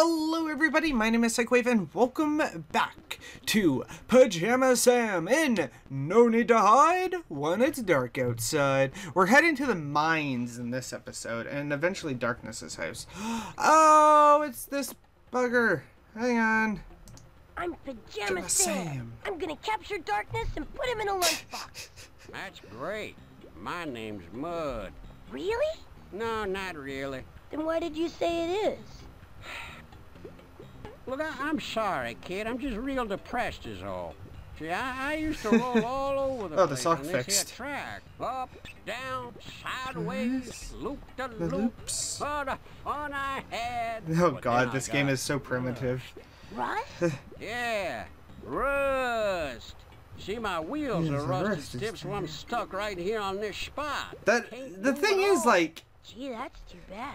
Hello everybody, my name is Psychewave and welcome back to Pajama Sam in No Need to Hide When It's Dark Outside. We're heading to the mines in this episode and eventually Darkness's house. Oh, it's this bugger. Hang on. I'm Pajama Pajama Sam. Sam. I'm gonna capture Darkness and put him in a lunchbox. That's great. My name's Mud. really? No, not really. Then why did you say it is? Look, I, I'm sorry, kid. I'm just real depressed is all. See, I, I used to roll all over the Oh, the place sock on this here fixed. track. Up, down, sideways, loop the The loop. loops. What a fun I had. Oh But god, this game is so primitive. What? Yeah, rust. See, my wheels Yes, are the rusted stiff, so I'm stuck right here on this spot. That Can't the thing is all. like Gee, that's too bad.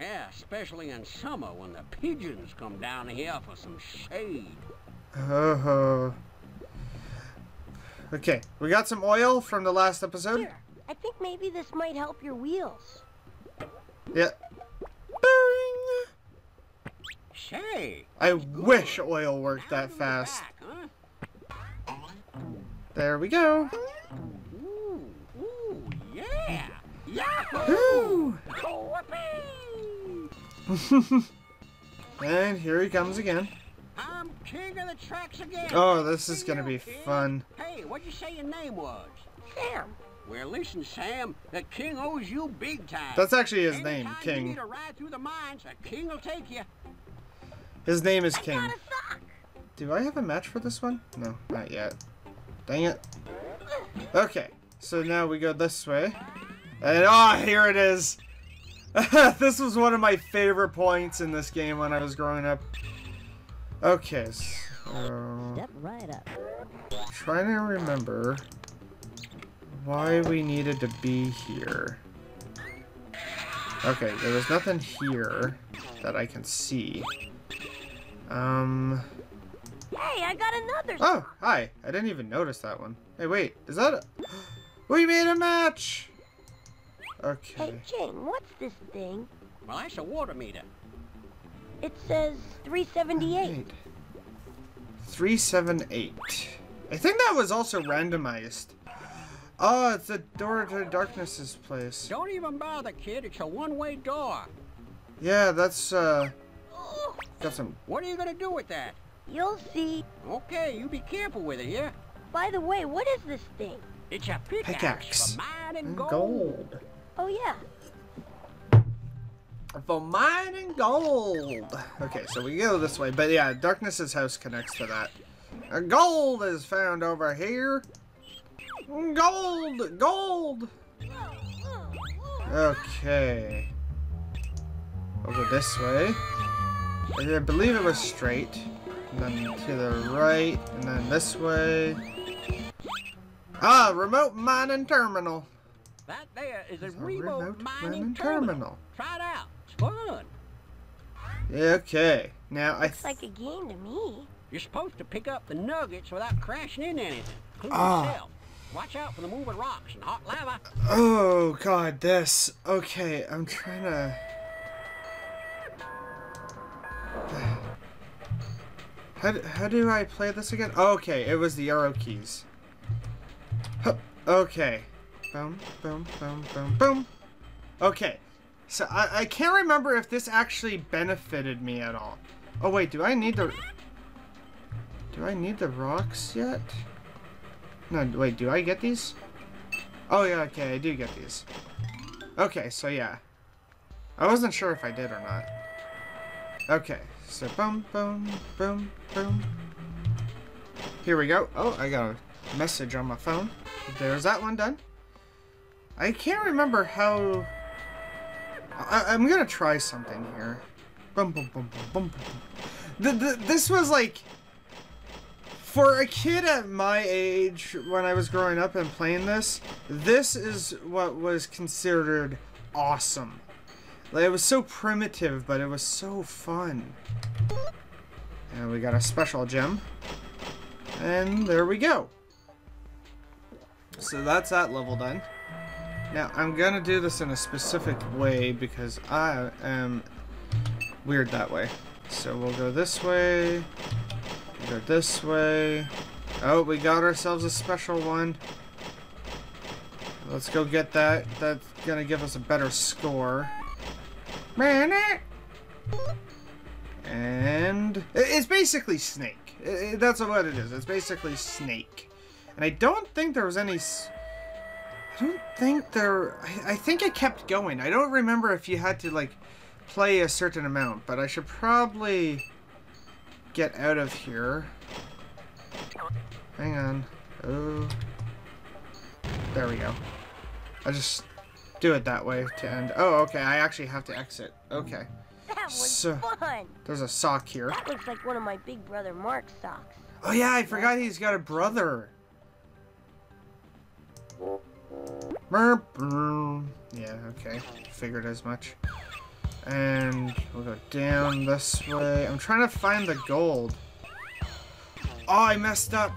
Yeah, especially in summer when the pigeons come down here for some shade. Uh -huh. Okay, we got some oil from the last episode. Here, I think maybe this might help your wheels. Yeah. Bing! Say, I wish oil worked now that fast. back, huh? There we go. Ooh, ooh, yeah! Yahoo! Woo! Whoopee! And here he comes again. I'm king of the tracks again. Oh, this is gonna be kid. fun. Hey, what'd you say your name was? Sam, Well, listen, Sam, the king owes you big time. That's actually his name, Anytime You King. need a ride through the mines, the king will take you. His name is I King. got a sock. Do I have a match for this one? No, not yet. Dang it. Okay, so now we go this way. And oh, here it is. this was one of my favorite points in this game when I was growing up. Okay, so Step right up. trying to remember why we needed to be here. Okay, there was nothing here that I can see. Um. Hey, I got another. Oh, hi. I didn't even notice that one. Hey, wait. Is that a... We made a match! Hey, Okay. What's this thing? Well, that's a water meter. It says 378. Right. 378. I think that was also randomized. Oh, it's the door to darkness's place. Don't even bother, kid. It's a one-way door. Yeah, that's, uh, Oh, got some... What are you gonna do with that? you'll see. Okay, you be careful with it, yeah? By the way, what is this thing? It's a pickaxe, Pickaxe. for mine and And gold. gold. Oh, yeah. For mine and gold. Okay, so we go this way. But yeah, Darkness's house connects to that. Uh, gold is found over here. Gold! Gold! Okay. We'll this way. I believe it was straight. And then to the right. And then this way. Ah, remote mining terminal. That there is a, A remote, remote mining, mining terminal. terminal. Try it out. It's fun. Okay. Now I. It's like a game to me. You're supposed to pick up the nuggets without crashing into anything, including Ah. yourself. Watch out for the moving rocks and hot lava. Oh god, this. Okay, I'm trying to. How, d- how do I play this again? Okay, it was the arrow keys. Huh, Okay. Boom, boom, boom, boom, boom. Okay. So I, I can't remember if this actually benefited me at all. Oh wait, do I need the... Do I need the rocks yet? No, wait, do I get these? Oh yeah, okay, I do get these. Okay, so yeah. I wasn't sure if I did or not. Okay, so boom, boom, boom, boom. Here we go. Oh, I got a message on my phone. There's that one done. I can't remember how... I I'm gonna try something here. Boom, boom, boom, boom, boom. The, the, this was like for a kid at my age when I was growing up and playing this, this is what was considered awesome. Like, it was so primitive, but it was so fun. And we got a special gem. And there we go. So that's that level done. Now, I'm gonna do this in a specific way because I am weird that way. so we'll go this way. Go this way. Oh, we got ourselves a special one. Let's go get that. That's gonna give us a better score. Man! Eh? And it's basically Snake. That's what it is. It's basically Snake. And I don't think there was any. I don't think there. I, I think it kept going. I don't remember if you had to like play a certain amount, but I should probably get out of here. Hang on. Oh. There we go. I just do it that way to end. Oh, okay. I actually have to exit. Okay. That was So- fun. There's a sock here. That looks like one of my big brother Mark's socks. Oh yeah, I forgot he's got a brother. Yeah, okay. Figured as much. And we'll go down this way. I'm trying to find the gold. Oh, I messed up.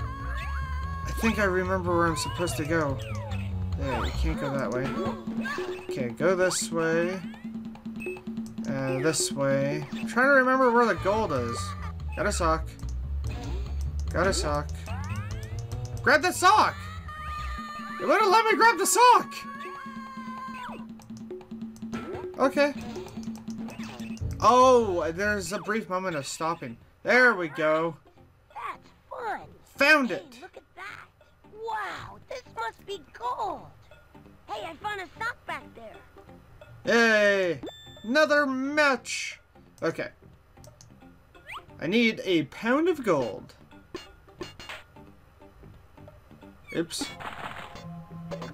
I think I remember where I'm supposed to go. Yeah, we can't go that way. Okay, go this way. Uh, this way. I'm trying to remember where the gold is. Got a sock. Got a sock. Grab the sock! You wouldn't let me grab the sock! Okay. Oh, there's a brief moment of stopping. There we go. That's fun. Found Hey, it. look at that. Wow, this must be gold. Hey, I found a sock back there. Hey, Another match! Okay. I need a pound of gold. Oops.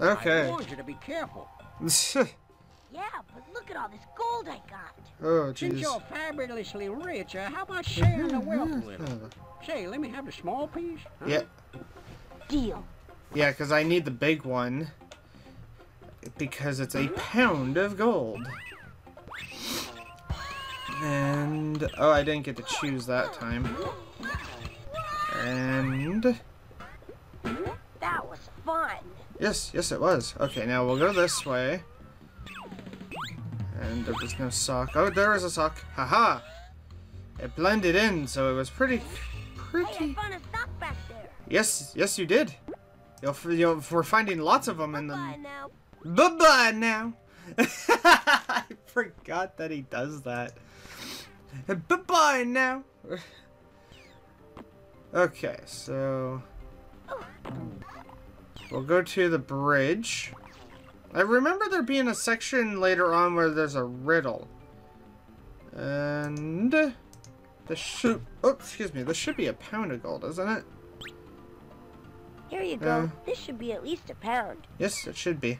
I Okay. warned you to be careful. Yeah, but look at all this gold I got. oh, Since you're fabulously rich, uh, how about sharing the wealth a little? Say, let me have a small piece. huh? Yeah, Deal. yeah, because I need the big one. Because it's a pound of gold. And, oh, I didn't get to choose that time. And, That was fun. Yes, yes it was. Okay, now we'll go this way. And there was no sock. Oh, there is a sock. Haha! It blended in, so it was pretty, pretty... found a sock back there. Yes, yes you did. You'll, f- you'll, we're finding lots of them in the... Bye now. Bye bye now. I forgot that he does that. Bye bye now. okay, so oh, we'll go to the bridge. I remember there being a section later on where there's a riddle. And this should oh excuse me, this should be a pound of gold, isn't it? Here you go. Uh. this should be at least a pound. Yes, it should be.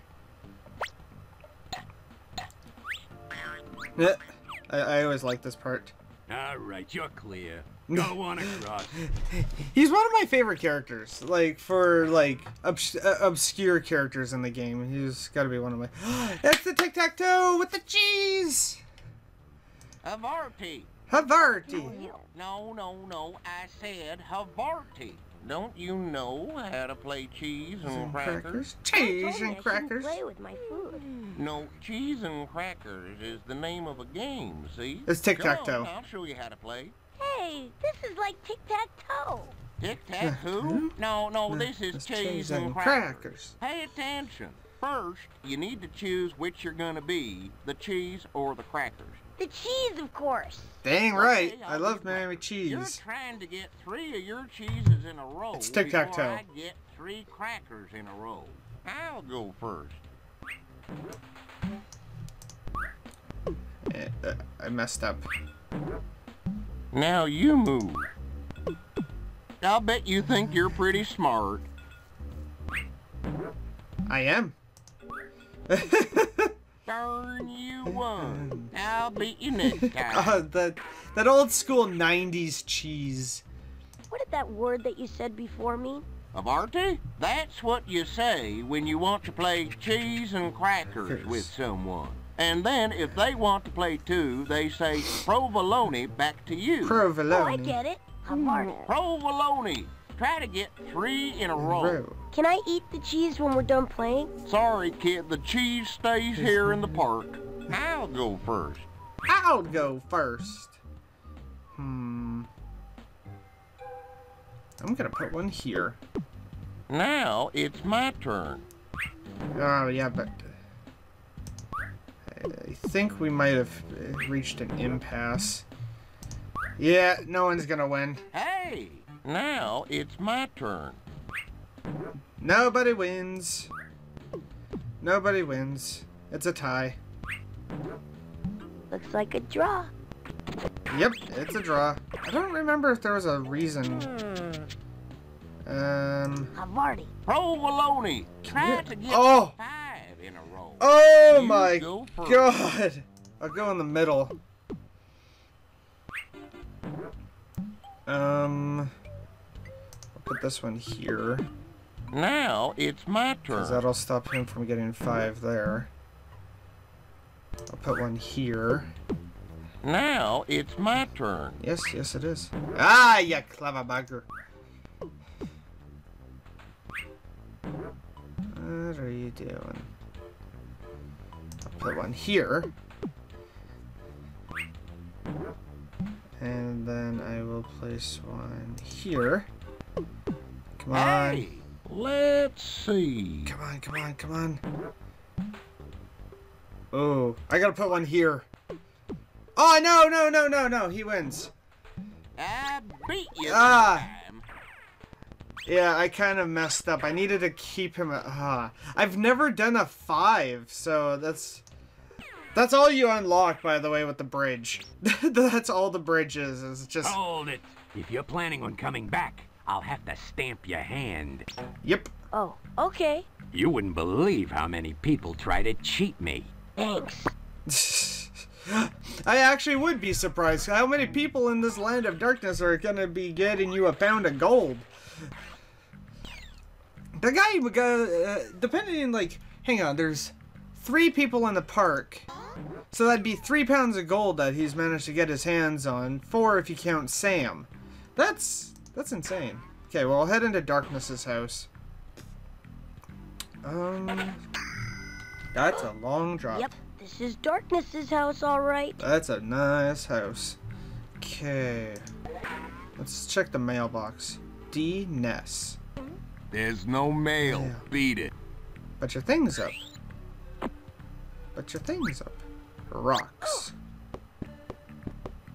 I, I always like this part. All right, you're clear. Go on across. He's one of my favorite characters. Like for like obs- uh, obscure characters in the game, he's got to be one of my. That's the tic tac toe with the cheese. Havarti. Havarti. No, no, no. I said Havarti. Don't you know how to play cheese and And crackers? crackers, cheese and crackers. Play with my food. No, cheese and crackers is the name of a game, see? It's tic-tac-toe. I'll show you how to play. Hey, this is like tic tac toe. Tic-tac-toe? No, no, this is It's cheese and crackers. Pay attention. First, you need to choose which you're gonna be, the cheese or the crackers. The cheese, of course. Dang right. Okay, I love be right. Mary You're cheese. trying to get three of your cheeses in a row It's tic-tac-toe. before I get three crackers in a row. I'll go first. Eh, uh, I messed up. Now you move. I'll bet you think you're pretty smart. I am. Darn you one. I'll beat you next time. uh, that that old school '90s cheese. What did that word that you said before mean? Havarti? That's what you say when you want to play cheese and crackers Crackers. with someone. And then if they want to play too, they say provolone back to you. Provolone. Oh, I get it. Havarti. provolone. Try to get three in a row. Ro- Can I eat the cheese when we're done playing? Sorry, kid, the cheese stays here in the park. I'll go first. I'll go first. Hmm. I'm gonna put one here. Now it's my turn. Oh, yeah, but... I think we might have reached an impasse. Yeah, no one's gonna win. Hey! Now it's my turn. Nobody wins. Nobody wins. It's a tie. Looks like a draw. Yep, it's a draw. I don't remember if there was a reason. Um. Havarti. Provolone! Try Yeah. to get Oh. five in a row. Oh You my go god! I'll go in the middle. Um. I'll put this one here. Now it's my turn. Because turn. that'll stop him from getting five there. I'll put one here. Now it's my turn. Yes, yes it is. Ah, you clever bugger. What are you doing? I'll put one here. And then I will place one here. Come on. Hey! Let's see. Come on, come on, come on. Oh, I gotta put one here. Oh, no, no, no, no, no. He wins. I beat you Ah. Yeah, I kind of messed up. I needed to keep him. Ah, I've never done a five, so that's. That's all you unlock, by the way, with the bridge. that's all the bridge is. Is just. Hold it. If you're planning on coming back, I'll have to stamp your hand. Yep. Oh, okay. You wouldn't believe how many people try to cheat me. Thanks. I actually would be surprised how many people in this land of darkness are gonna be getting you a pound of gold. The guy, uh, depending, on like, hang on, there's three people in the park. So that'd be three pounds of gold that he's managed to get his hands on. Four if you count Sam. That's, that's insane. Okay, well, I'll head into Darkness's house. Um, that's a long drop. Yep, this is Darkness's house, all right. That's a nice house. Okay. Let's check the mailbox. D. Ness. There's no mail. Yeah. Beat it. But your thing's up. But your thing's up. Rocks.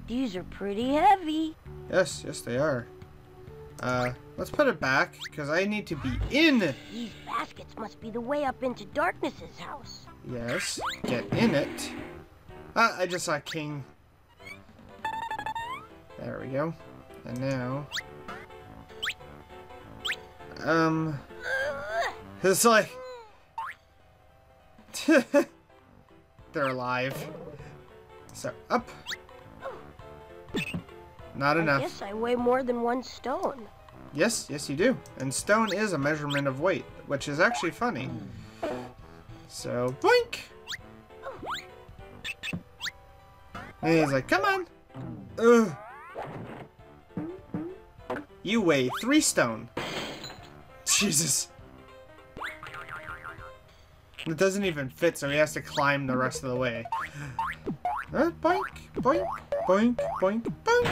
These are pretty heavy. Yes, yes they are. Uh, let's put it back, because I need to be in. These baskets must be the way up into Darkness's house. Yes, get in it. Ah, I just saw king. There we go. And now... Um... It's like... They're alive. So, up. Not I enough. Yes, I weigh more than one stone. Yes, yes you do. And stone is a measurement of weight, which is actually funny. So, boink! And he's like, come on! Ugh. You weigh three stone. Jesus. It doesn't even fit, so he has to climb the rest of the way. Uh, boink, boink, boink, boink, boink.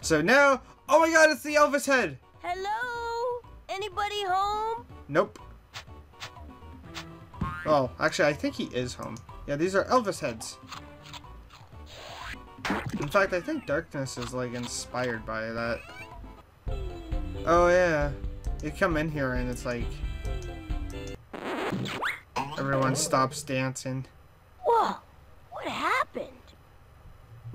so now, oh my god, it's the Elvis head! Hello? Anybody home? Nope. Oh, actually, I think he is home. Yeah, these are Elvis heads. In fact, I think Darkness is, like, inspired by that. Oh, yeah. You come in here and it's like... Everyone stops dancing. Whoa, what happened?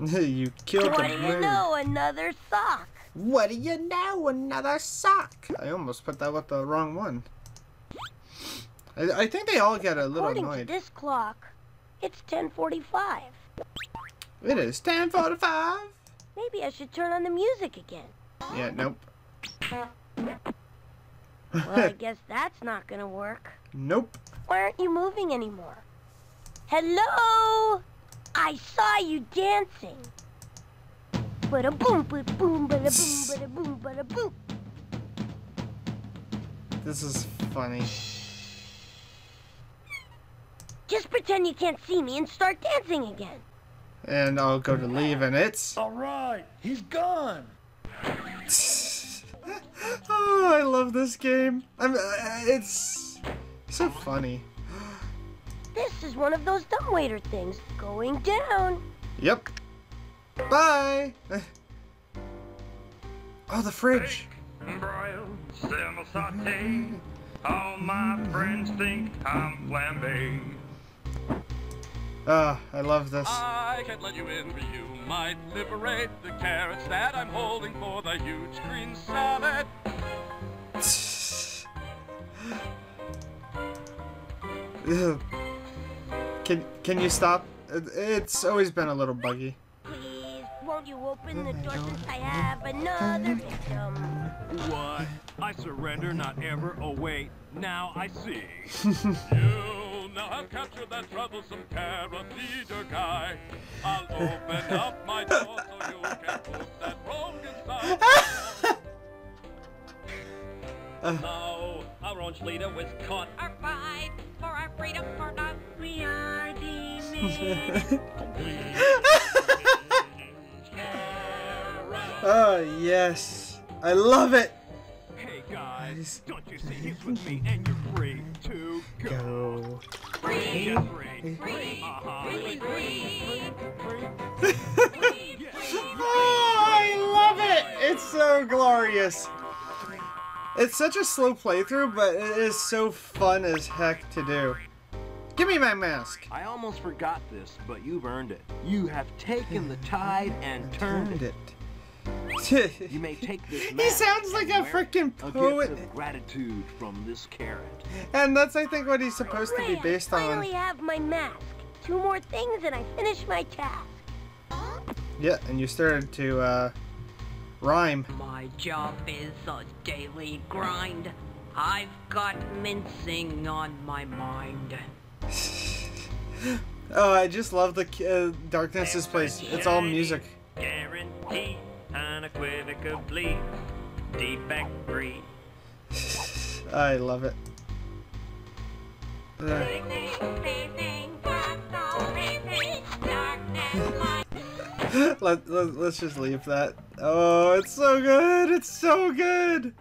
you killed what the do you know? Another sock. What do you know? Another sock. I almost put that with the wrong one. I, I think they all get a little According annoyed. to this clock, it's 1045. It is 10:45. Maybe I should turn on the music again. Yeah, nope. Well, I guess that's not gonna work. Nope. Why aren't you moving anymore? Hello? I saw you dancing. Bada boom, bada boom, bada boom, bada boom, bada boom. This is funny. Just pretend you can't see me and start dancing again. And I'll go to leave, and it's. All right, he's gone. oh, I love this game. I'm. Uh, it's so funny. This is one of those dumbwaiter things going down. Yep. Bye. Oh, the fridge. broil, simmer saute. All my friends think I'm flambe. Ah, I love this. I can't let you in, but you might liberate the carrots that I'm holding for the huge green salad. Ugh. Can can you stop? It's always been a little buggy. Please, won't you open the door since I have another victim? What? I surrender, not ever. Oh, wait. Now I see. You now have captured that troublesome carrot leader guy. I'll open up my door so you can put that rogue inside. Uh. now, our orange leader was caught. Our fight for our freedom for not we are demons. Oh yes, I love it. Hey, guys. Don't you see he's with me and you're free to go. Go. Free. Yeah, free. Uh-huh. Oh, I love it. It's so glorious. It's such a slow playthrough, but it is so fun as heck to do. Give me my mask. I almost forgot this, but you've earned it. You have taken the tide and turned it. You may take this he sounds like a and wear it. freaking A poet. gift of gratitude from this carrot. And that's, I think, what he's supposed to be Hooray, I based finally on. have my mask. Two more things and I finish my task. Yeah, and you started to, uh, rhyme. My job is a daily grind. I've got mincing on my mind. Oh, I just love the uh, Darkness's place. It's all music. Guaranteed, unequivocally, defect free. I love it. Uh, let, let, let's just leave that. Oh, it's so good. It's so good.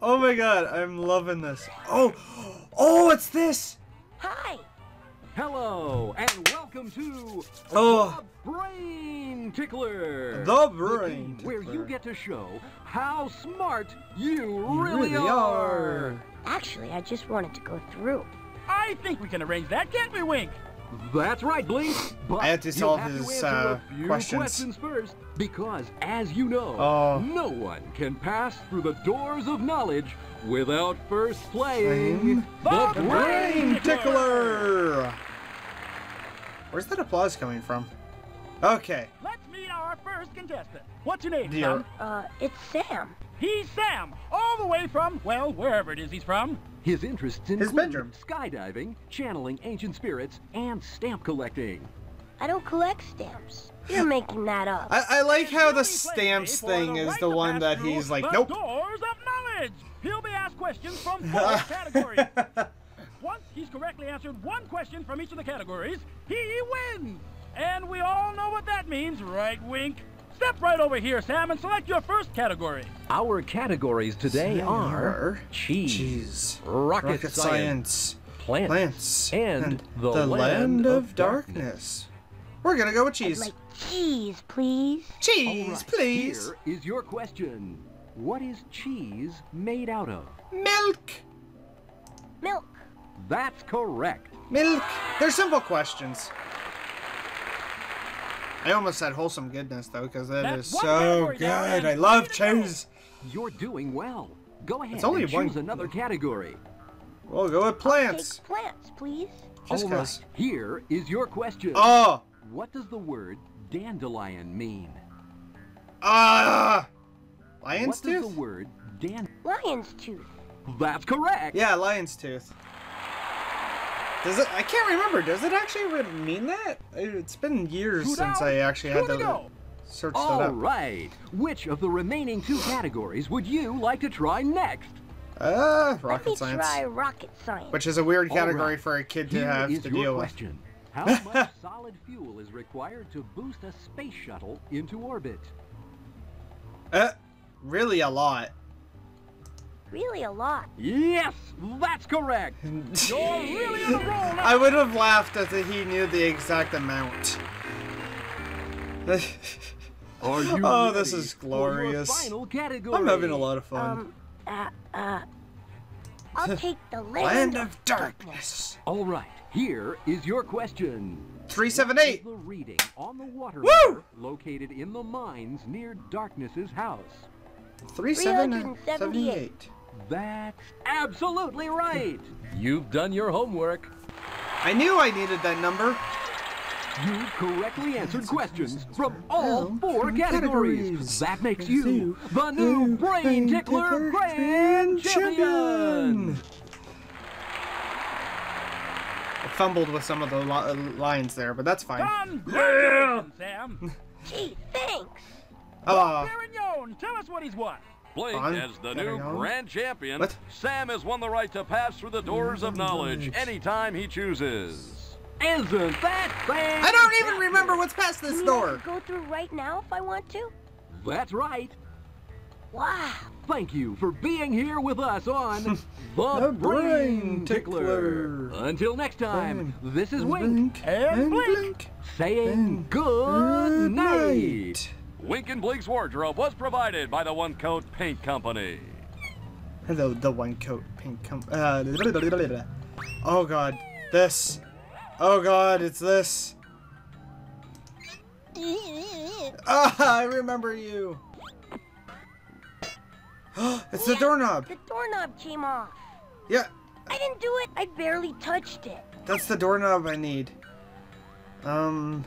Oh my god, I'm loving this. Oh, oh, it's this. Hi. Hello, and welcome to Oh. The Brain Tickler. The Brain game Where you get to show how smart you You really, are. Actually, I just wanted to go through. I think we can arrange that, can't we, Wink? That's right, Blink. But I had to solve have his, answer uh, a few questions. questions first, because as you know, Oh. no one can pass through the doors of knowledge without first playing The The Brain Brain Tickler. Where's that applause coming from? Okay. Let's meet our first contestant. What's your name, Dear. son? Uh, it's Sam. He's Sam, all the way from, well, wherever it is he's from. His interests His include bedroom. skydiving, channeling ancient spirits, and stamp collecting. I don't collect stamps. You're making that up. I, I like how the stamps thing is the one that he's like, nope. Doors of knowledge. He'll be asked questions from four categories. Once he's correctly answered one question from each of the categories, he wins. And we all know what that means, right, Wink? Step right over here, Sam, and select your first category. Our categories today are cheese, Cheese, rocket, rocket science, science, plants, plants, and, the, land, of darkness. darkness. We're gonna go with I'd cheese. like cheese, please. Cheese, right, please. Here is your question. What is cheese made out of? Milk, Milk. That's correct. milk. They're simple questions. I almost said wholesome goodness though, because that That's is so good. down I love way to go. cheese. You're doing well. Go ahead It's only and one- choose another category. We'll go with plants. Take plants, please. Just All right, 'cause. here is your question. Oh, What does the word dandelion mean? ah, lion's what does tooth. the word dan? Lion's tooth. That's correct. Yeah, lion's tooth. Does it? I can't remember. Does it actually mean that? It's been years Two since down, I actually two had to to go. search that up. right. Which of the remaining two categories would you like to try next? Uh, Let me science. try rocket science. Which is a weird category right. for a kid to Here have to your deal with. Question. How much solid fuel is required to boost a space shuttle into orbit? Uh, really a lot. Really a lot. Yes, that's correct. You're really in the roll now. I would have laughed if he knew the exact amount. Are you Oh, this is glorious. final category. I'm having a lot of fun. Um, uh, uh. I'll take the land, Land of darkness. All right, here is your question. Three seven What is eight. The reading on the water Woo! located in the mines near Darkness's house. Three seven 378. That's absolutely right. You've done your homework. I knew I needed that number. You correctly answered questions from all four categories. categories. That makes you the new Brain Tickler Grand Champion. I fumbled with some of the uh, lines there, but that's fine. Congratulations, Sam. Gee, thanks. Oh, Perignon, tell us what he's won. Blink Fun. as the new on. grand champion. What? Sam has won the right to pass through the doors of knowledge anytime he chooses. Isn't that fantastic? I don't even remember what's past this You mean I door. could go through right now if I want to? That's right. Wow. Thank you for being here with us on The, The Brain Brain Tickler. Tickler. Until next time, Brain. this is Wink And blink. saying good night. Wink and Blink's wardrobe was provided by the One Coat Paint Company. Hello, the one coat Paint Company. uh, Oh god, this. Oh god, it's this. Ah, I remember you. it's the doorknob. The doorknob came off. Yeah, I didn't do it. I barely touched it. that's the doorknob I need. Um,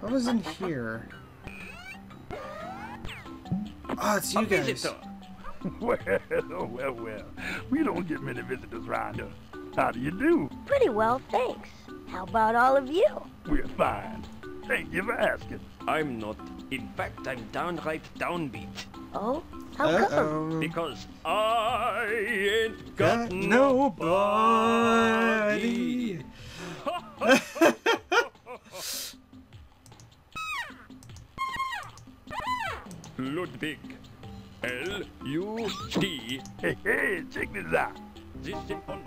what was in here? Oh, it's you guys. Well, well, well. We don't get many visitors round here. How do you do? Pretty well, thanks. How about all of you? We're fine. Thank you for asking. I'm not. In fact, I'm downright downbeat. Oh, how come? Uh-oh. Because I ain't got, Got nobody. Ludwig. L-U-D. Hey, hey, check this out. This is not.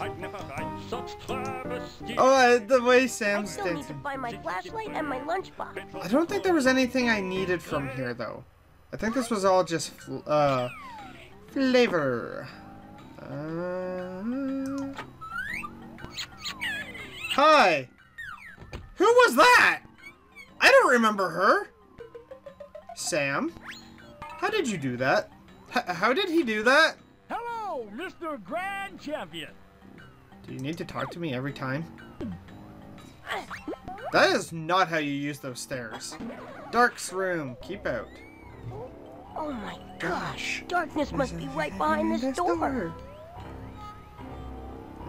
I'd never write such travesty. Oh, I, the way I Sam's still need to dancing. find my flashlight and my lunchbox. I don't think there was anything I needed from here, though. I think this was all just, fl- uh, flavor. Uh... Hi! Who was that? I don't remember her. Sam? How did you do that? H- how did he do that? Hello, Mr. Grand Champion. Do you need to talk to me every time? That is not how you use those stairs. Dark's room. Keep out. Oh my gosh. Darkness must be right behind this door.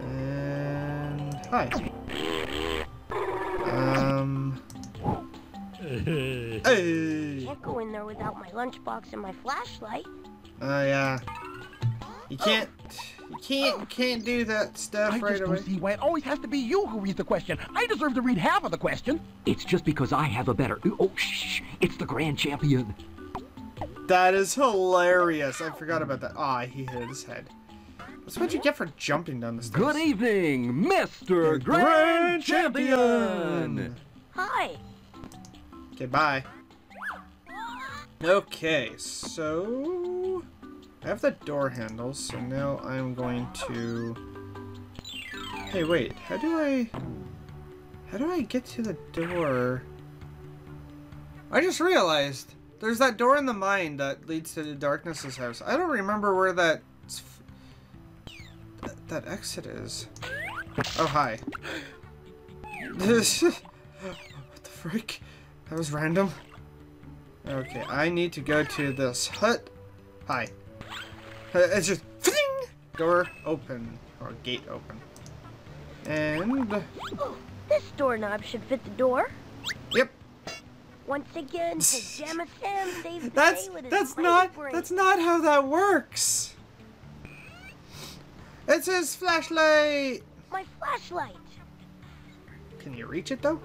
And hi. Um. Hey. Can't go in there without my lunchbox and my flashlight. Oh yeah. You can't. You can't. Can't do that stuff I right just away. don't see why it always has to be you who reads the question. I deserve to read half of the question. It's just because I have a better. Oh, shh! It's the Grand Champion. That is hilarious. I forgot about that. Ah, he hit his head. That's what you get for jumping down the stairs. Good evening, Mr. Grand, Grand Champion. Champion. Hi. Okay, bye. Okay, so I have the door handles, so now I'm going to. Hey, wait. How do I? How do I get to the door? I just realized there's that door in the mine that leads to the darkness's house. I don't remember where that that, that exit is. Oh, hi. This... what the frick? That was random. Okay, I need to go to this hut. Hi. Uh, It's just door open or gate open. And Oh, this doorknob should fit the door. yep. Once again, Pajama Sam saves the That's day with that's not brain. that's not how that works. It's his flashlight. my flashlight. Can you reach it though?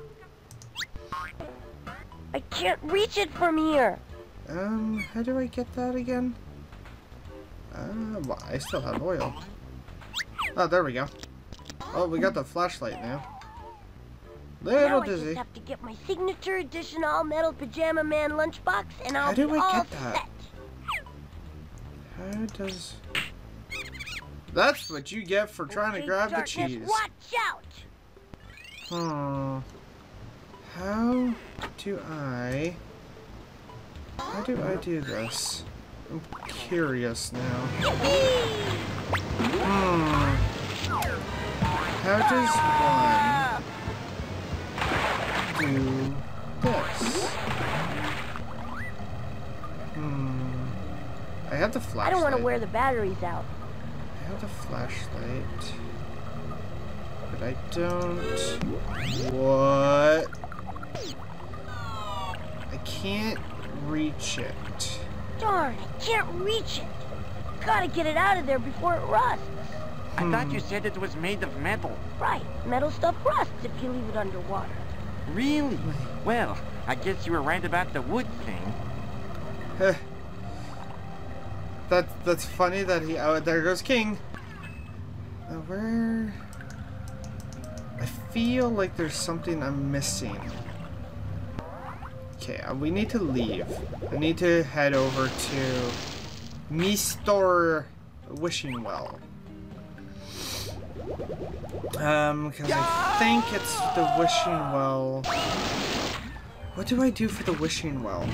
I can't reach it from here. Um, how do I get that again? Uh, well, I still have oil. Oh, there we go. Oh, we got the flashlight now. now dizzy. I just have to get my signature edition all metal Pajama Man lunchbox, and I'll How do be I all get that? set. How does... That's what you get for trying to Okay, grab the cheese. Watch out! Hmm. How do I... How do I do this? I'm curious now. Hmm. How does one do this? Hmm. I have the flashlight. I don't want to wear the batteries out. I have the flashlight. But I don't. What? I can't reach it. Darn, I can't reach it. Gotta get it out of there before it rusts. I thought you said it was made of metal. Right, metal stuff rusts if you leave it underwater. Really? Well, I guess you were right about the wood thing. Heh. That's that's funny that he. Oh, there goes King. Uh, where? I feel like there's something I'm missing. Okay, uh, we need to leave. I need to head over to Mr. Wishing Well. Um, because I think it's the Wishing Well. What do I do for the Wishing Well?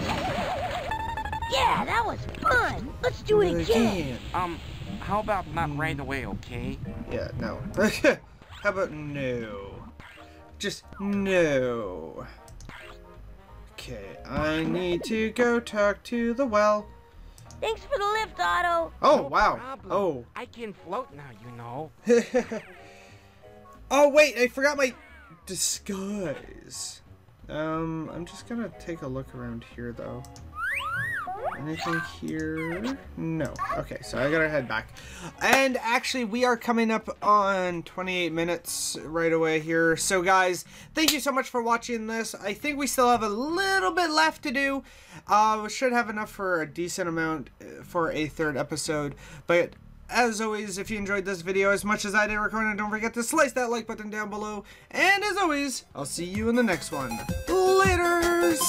Yeah, that was fun. Let's do it again. Um, how about not right away, okay? Yeah, no. How about no? Just no. Okay, I need to go talk to the well. Thanks for the lift, Otto. Oh, No wow. problem. Oh. I can float now, you know. oh, wait, I forgot my disguise. Um, I'm just gonna take a look around here, though. Anything here? No. Okay, so I gotta head back. And actually, we are coming up on 28 minutes right away here. So, guys, thank you so much for watching this. I think we still have a little bit left to do. Uh, we should have enough for a decent amount uh, for a third episode. But as always, if you enjoyed this video as much as I did recording, don't forget to slice that like button down below. And as always, I'll see you in the next one. Laters!